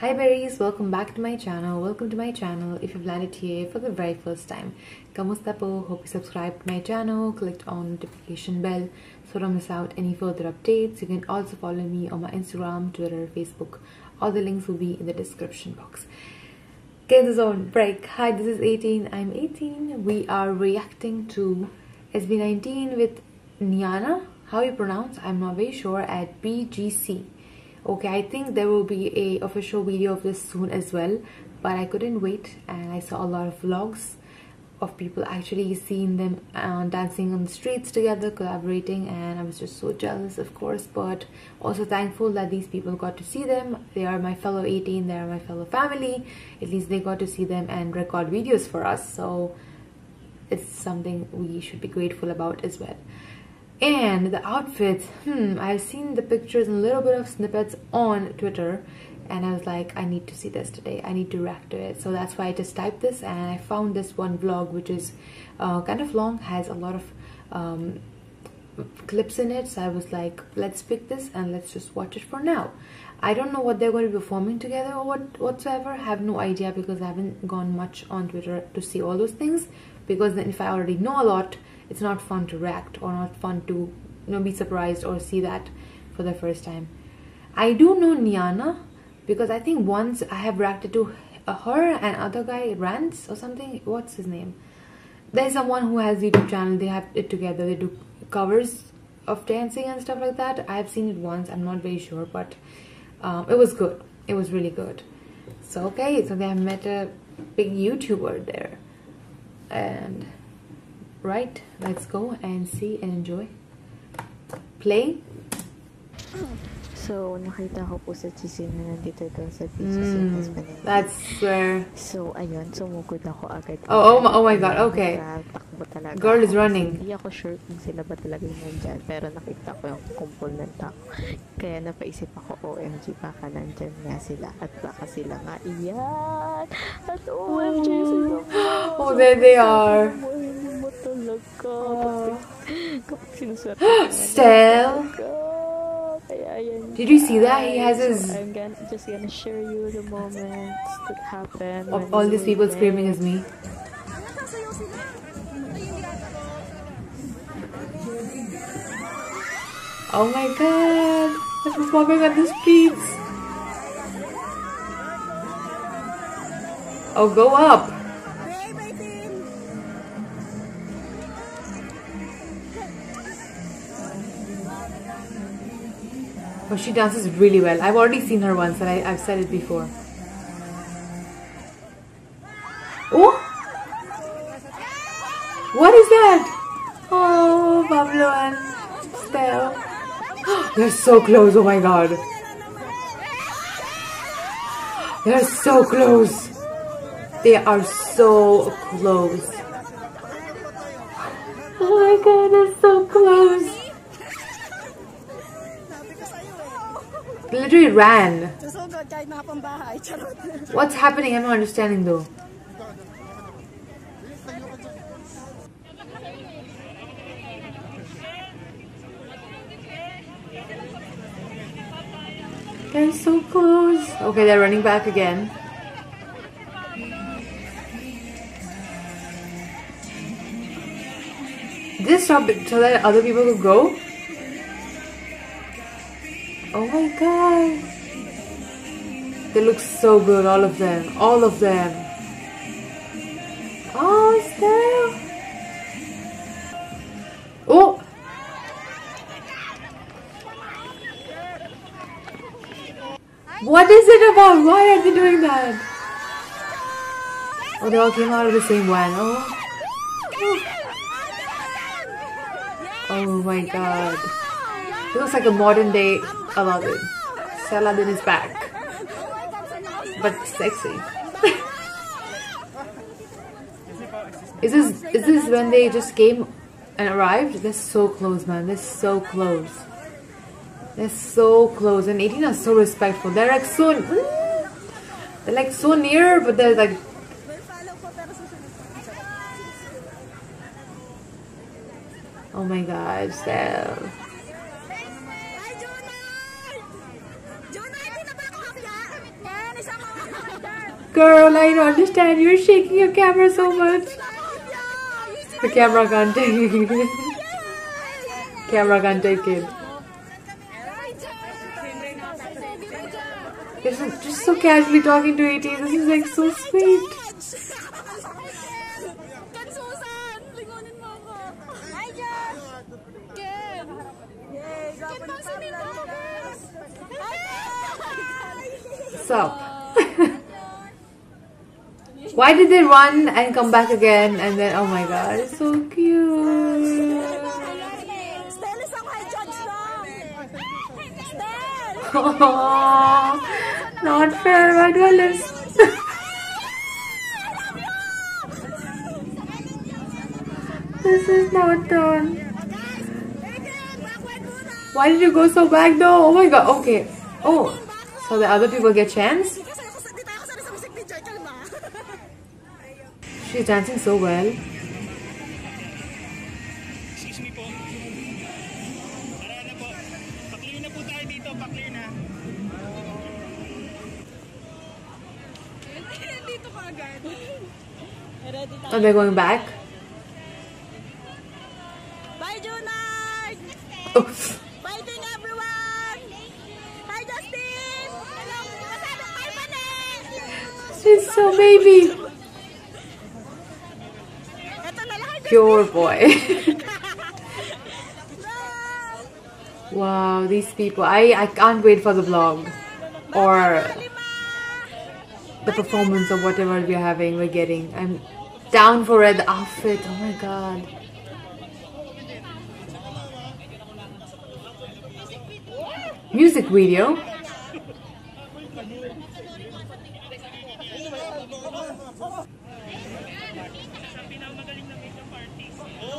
Hi berries, welcome back to my channel. Welcome to my channel if you've landed here for the very first time. Kamusta po? Hope you subscribed to my channel, clicked on notification bell so don't miss out any further updates. You can also follow me on my Instagram, Twitter, Facebook. All the links will be in the description box. Get the zone break. Hi, this is 18. I'm 18. We are reacting to SB19 with Niana. How you pronounce? I'm not very sure. At BGC okay i think there will be a official video of this soon as well but i couldn't wait and i saw a lot of vlogs of people actually seeing them uh, dancing on the streets together collaborating and i was just so jealous of course but also thankful that these people got to see them. They are my fellow 18 they are my fellow family. At least they got to see them and record videos for us so it's something we should be grateful about as well and the outfits, hmm, I've seen the pictures and a little bit of snippets on Twitter and I was like, I need to see this today. I need to react to it. So that's why I just typed this and I found this one vlog which is uh, kind of long, has a lot of um, clips in it. So I was like, let's pick this and let's just watch it for now. I don't know what they're going to be performing together or what whatsoever. I have no idea because I haven't gone much on Twitter to see all those things. Because then if I already know a lot, it's not fun to react or not fun to you know be surprised or see that for the first time i do know niana because i think once i have reacted to her and other guy Ranz or something what's his name there's someone who has youtube channel they have it together they do covers of dancing and stuff like that i've seen it once i'm not very sure but um, it was good. It was really good. So okay so they have met a big youtuber there. And right let's go and see and enjoy. Play. So, nakita ko po sa Chisin na nandito doon sa BGC mm, That's where... So, ayun, sumugod ako agad. Oh, oh, oh my God, okay. Takbo talaga. Girl is running. Hindi ako sure kung sila ba talaga yung nandyan, pero nakita ko yung kumpol ng tao. Kaya napaisip ako, OMG, baka nandyan nga sila. At baka sila nga, iyan! At OMG, sila Oh, there they are. Hindi mo talaga. Kapag sinuswerte. Stel? Did you see that? He has his. I'm gonna, just gonna share you the moments that happened. Of all these people screaming as me. Oh my god! They're performing on the streets! Oh, go up! Oh, she dances really well. I've already seen her once and I, have said it before. Oh! What is that? Oh, Pablo and Stell. They're so close, oh my god. They're so close. They are so close. Oh my god, they're so close. literally ran. What's happening? I'm not understanding though. So close. Okay, they're running back again. They stop so that other people could go? Oh my god. They look so good, all of them. All of them. Oh. Oh. What is it about? Why are they doing that? Oh, they all came out of the same one. Oh. Oh my god. It looks like a modern day Aladdin. Aladdin is back. But sexy. is this is this when they just came and arrived? They're so close, man. They're so close. They're so close. And 18 is so respectful. They're like so mm, they're like so near, but they're like Oh my gosh, Steph. Girl, I don't understand. You're shaking your camera so much. The camera can't take it. camera can't take it. It's just so casually talking to AT. This is like so sweet. Ken Suson! Lingunin mo ako! Hi, Jen! Ken! Yay! Ken, pansinin mo ako, guys! Hi, Ken! What's up? Why did they run and come back again and then oh my god, it's so cute. Stell, isang hi, Judge lang! Stell! Aww, not fair, why do I listen? this is not done. Why did you go so back though? Oh my god, okay. Oh, so the other people get chance? She's dancing so well. Are they going back? Bye, Junard! Oops. Fighting everyone! Hi, Justin! Hello! Hi, Panet! She's so baby. Ito na lang, Pure boy. Wow, these people. I, I can't wait for the vlog. Or the performance or whatever we're having, we're getting. I'm down for red outfit. Oh my god. Music video.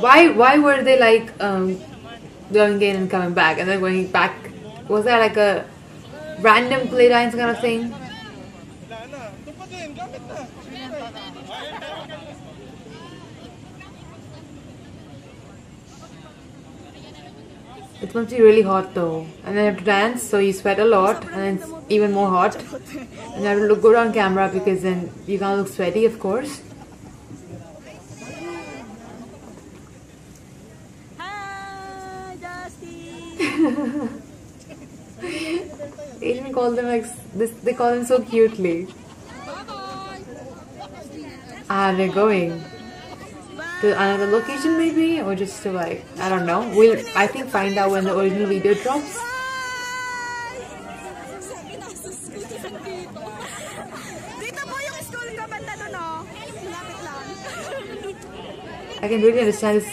Why why were they like um going in and coming back and then going back? Was that like a random play dance kind of thing? Wala na. Tupatin. Gamit na. It must be really hot though. And then you have to dance, so you sweat a lot, and it's even more hot. And have to look good on camera because then you can't look sweaty, of course. Hi, even call them like this. They call them so cutely. Ah, they're going to another location maybe, or just to like I don't know. We'll I think find out when the original video drops. Dito po yung school ko, banda doon. Lapit lang. I can really understand this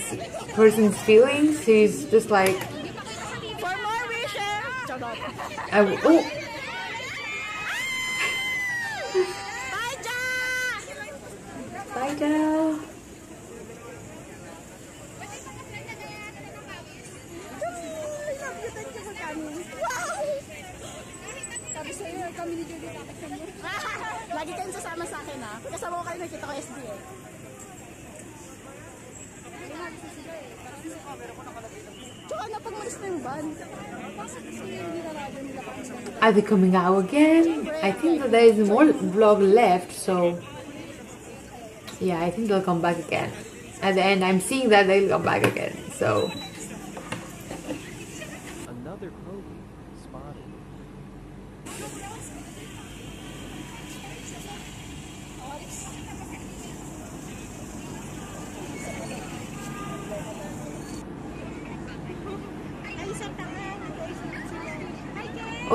person's feelings. He's just like For more wishes. I, oh. Bye, Ja! Bye, Dal. I love Wow! Sabi kami ni sa mo. Lagi kayong sasama sa akin, ha? Kasama ko kayo nakita ko SB, eh. Tsaka na pag malis na yung van. Are they coming out again? I think that there is more vlog left, so yeah, I think they'll come back again. At the end, I'm seeing that they'll come back again. So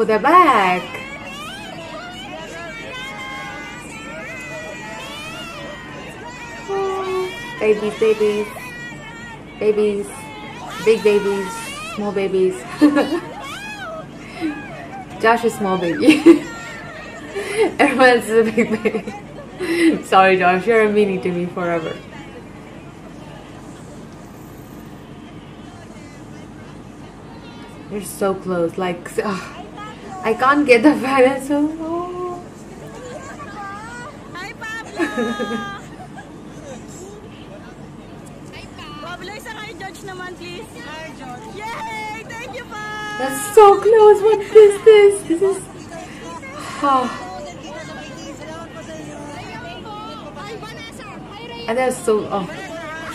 oh, they're back. Oh, babies, babies, babies, big babies, small babies. Josh is small baby. Everyone else is a big baby. Sorry, Josh, you're a meanie to me forever. You're so close, like I can't get the balance. So, oh. Hi, Pablo! Pablo, isa kayo judge naman, please. Hi, George. Yay! Thank you, pa! That's so close. What is this? This is. Oh. And they're so oh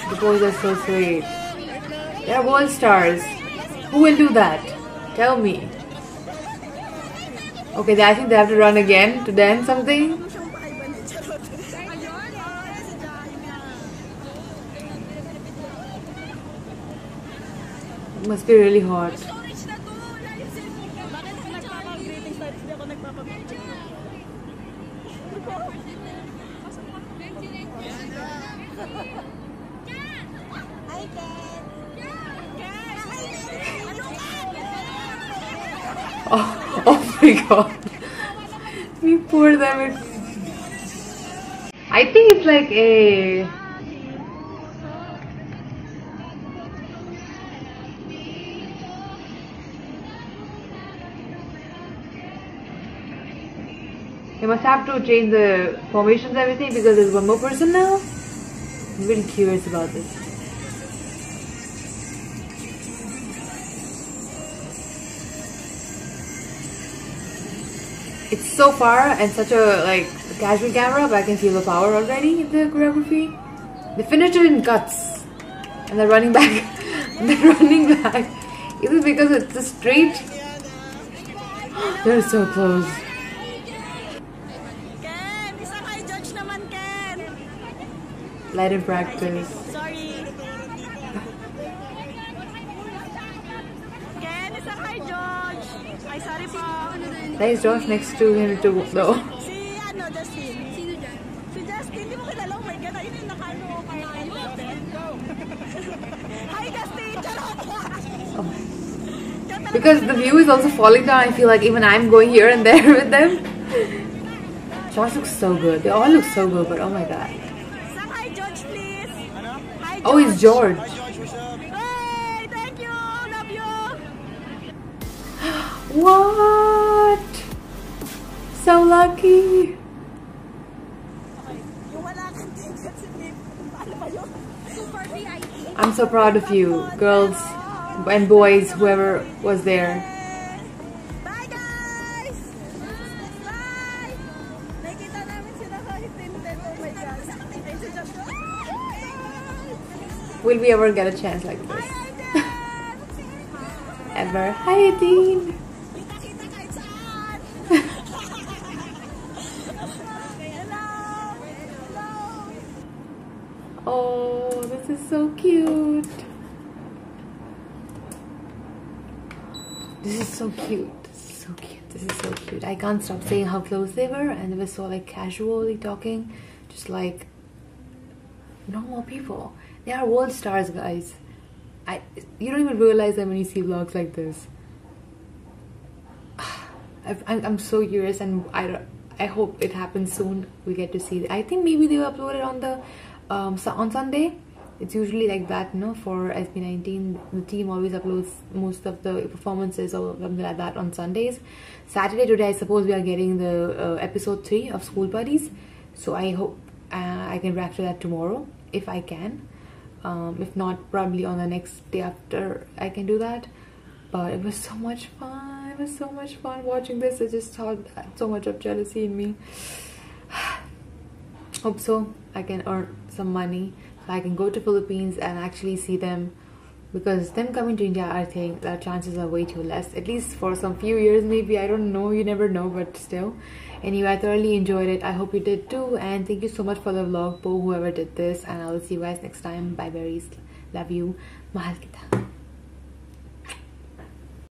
the boys are so sweet. They're world stars. Who will do that? Tell me. Okay, I think they have to run again to dance something. Must be really hot. Oh, oh my god. We pour them in. I think it's like a. They must have to change the formations everything because there's one more person now. I'm really curious about this. It's so far and such a like casual camera, but I can feel the power already in the choreography. They finished it in cuts, and they're running back. they're running back. Is it because it's a straight? They're so close. Ken! Isang high judge naman, Ken! Let him practice. Nice Josh next to him too, though. Si, ano, Justin. Sino dyan? Si Justin, di mo kilala. Oh my God, ayun yung nakano. Hi, Justin! Charot! Because the view is also falling down, I feel like even I'm going here and there with them. Josh looks so good. They all look so good, but oh my god. Hi, George, please. Hi, Oh, it's George. Hey, thank you. Love you. What? Super VIP. I'm so proud of you, girls and boys, whoever was there. Will we ever get a chance like this? Ever? Hi, Dean. This is so cute. This is so cute. This is so cute. This is so cute. I can't stop saying how close they were, and they were so like casually talking, just like normal people. They are world stars, guys. I you don't even realize that when you see vlogs like this. I'm, I'm so curious, and I I hope it happens soon. We get to see. I think maybe they will upload it on the um on Sunday. It's usually like that, you know. For SB19, the team always uploads most of the performances or something like that on Sundays. Saturday today, I suppose we are getting the uh, episode three of School Buddies. So I hope uh, I can react to that tomorrow if I can. Um, if not, probably on the next day after I can do that. But it was so much fun. It was so much fun watching this. I just thought so much of jealousy in me. Hope so. I can earn some money. I can go to Philippines and actually see them. Because them coming to India, I think the chances are way too less. At least for some few years, maybe. I don't know. You never know, but still. Anyway, I thoroughly enjoyed it. I hope you did too. And thank you so much for the vlog, Bo, whoever did this. And I will see you guys next time. Bye, berries. Love you. Mahal kita.